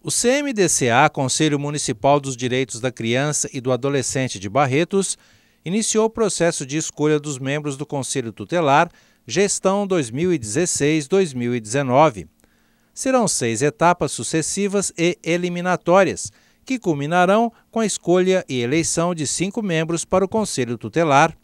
O CMDCA, Conselho Municipal dos Direitos da Criança e do Adolescente de Barretos, iniciou o processo de escolha dos membros do Conselho Tutelar Gestão 2016-2019. Serão seis etapas sucessivas e eliminatórias, que culminarão com a escolha e eleição de cinco membros para o Conselho Tutelar.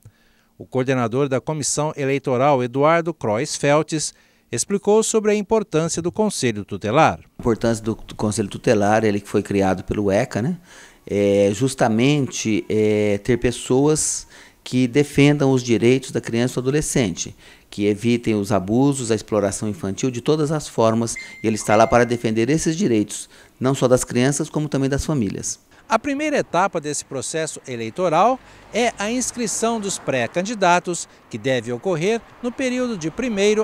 O coordenador da Comissão Eleitoral, Eduardo Crois Feltes, explicou sobre a importância do Conselho Tutelar. A importância do, Conselho Tutelar, ele que foi criado pelo ECA, né? É justamente é, ter pessoas que defendam os direitos da criança e do adolescente, que evitem os abusos, a exploração infantil de todas as formas, e ele está lá para defender esses direitos, não só das crianças, como também das famílias. A primeira etapa desse processo eleitoral é a inscrição dos pré-candidatos, que deve ocorrer no período de 1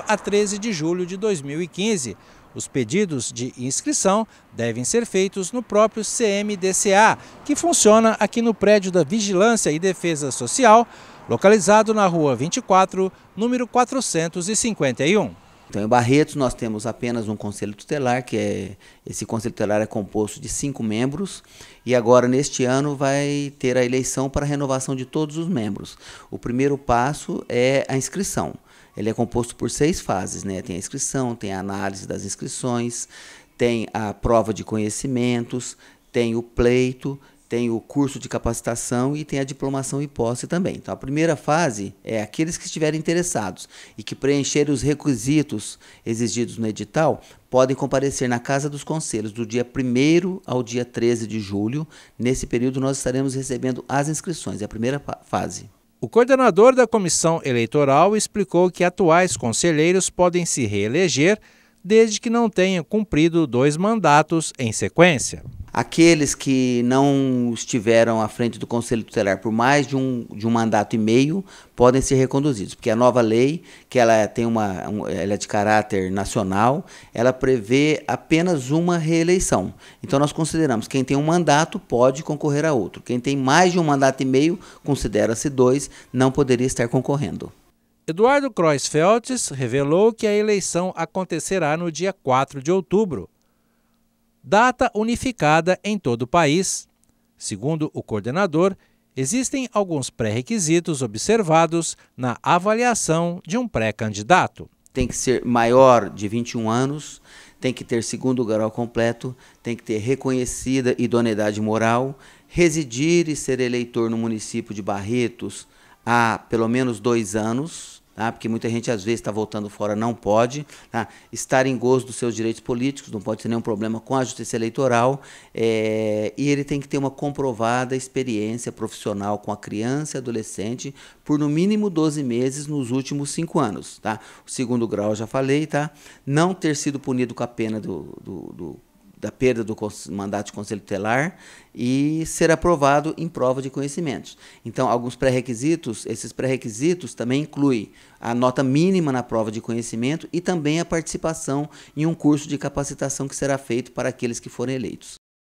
a 13 de julho de 2015. Os pedidos de inscrição devem ser feitos no próprio CMDCA, que funciona aqui no prédio da Vigilância e Defesa Social, localizado na rua 24, número 451. Então, em Barretos, nós temos apenas um conselho tutelar, que é esse conselho tutelar é composto de cinco membros, e agora, neste ano, vai ter a eleição para a renovação de todos os membros. O primeiro passo é a inscrição. Ele é composto por seis fases, né? Tem a inscrição, tem a análise das inscrições, tem a prova de conhecimentos, tem o pleito, tem o curso de capacitação e tem a diplomação e posse também. Então, a primeira fase é aqueles que estiverem interessados e que preencherem os requisitos exigidos no edital, podem comparecer na Casa dos Conselhos do dia 1 ao dia 13 de julho. Nesse período, nós estaremos recebendo as inscrições, é a primeira fase. O coordenador da comissão eleitoral explicou que atuais conselheiros podem se reeleger desde que não tenham cumprido dois mandatos em sequência. Aqueles que não estiveram à frente do Conselho Tutelar por mais de um, de um mandato e meio podem ser reconduzidos, porque a nova lei, que ela tem uma, um, ela é de caráter nacional, ela prevê apenas uma reeleição. Então nós consideramos que quem tem um mandato pode concorrer a outro. Quem tem mais de um mandato e meio, considera-se dois, não poderia estar concorrendo. Eduardo Kreuzfeltes revelou que a eleição acontecerá no dia 4 de outubro data unificada em todo o país. Segundo o coordenador, existem alguns pré-requisitos observados na avaliação de um pré-candidato. Tem que ser maior de 21 anos, tem que ter segundo grau completo, tem que ter reconhecida idoneidade moral, residir e ser eleitor no município de Barretos há pelo menos dois anos, tá? porque muita gente às vezes está voltando fora, não pode tá? estar em gozo dos seus direitos políticos, não pode ter nenhum problema com a justiça eleitoral, é, e ele tem que ter uma comprovada experiência profissional com a criança e adolescente por no mínimo 12 meses nos últimos cinco anos. Tá? O segundo grau, já falei, tá? não ter sido punido com a pena do, do, do da perda do mandato de conselho tutelar e ser aprovado em prova de conhecimentos. Então, alguns pré-requisitos, esses pré-requisitos também incluem a nota mínima na prova de conhecimento e também a participação em um curso de capacitação que será feito para aqueles que forem eleitos.